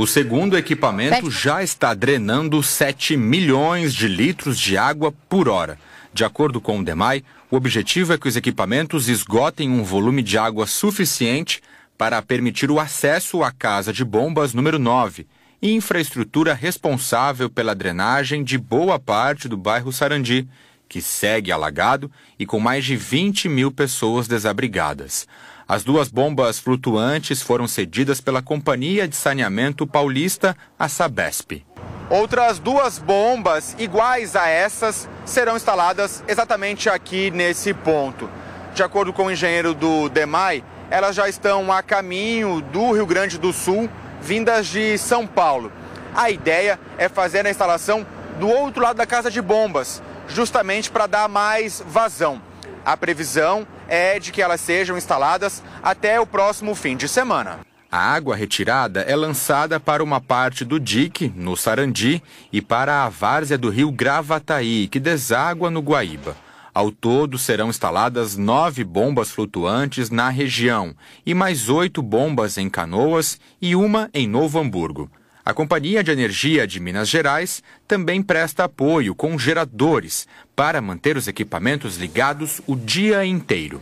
O segundo equipamento já está drenando 7 milhões de litros de água por hora. De acordo com o DEMAI, o objetivo é que os equipamentos esgotem um volume de água suficiente para permitir o acesso à casa de bombas número 9 e infraestrutura responsável pela drenagem de boa parte do bairro Sarandi, que segue alagado e com mais de 20 mil pessoas desabrigadas. As duas bombas flutuantes foram cedidas pela Companhia de Saneamento Paulista, a Sabesp. Outras duas bombas iguais a essas serão instaladas exatamente aqui nesse ponto. De acordo com o engenheiro do DEMAI, elas já estão a caminho do Rio Grande do Sul, vindas de São Paulo. A ideia é fazer a instalação do outro lado da casa de bombas, justamente para dar mais vazão. A previsão é de que elas sejam instaladas até o próximo fim de semana. A água retirada é lançada para uma parte do dique, no Sarandi, e para a várzea do rio Gravataí, que deságua no Guaíba. Ao todo, serão instaladas nove bombas flutuantes na região e mais oito bombas em Canoas e uma em Novo Hamburgo. A Companhia de Energia de Minas Gerais também presta apoio com geradores para manter os equipamentos ligados o dia inteiro.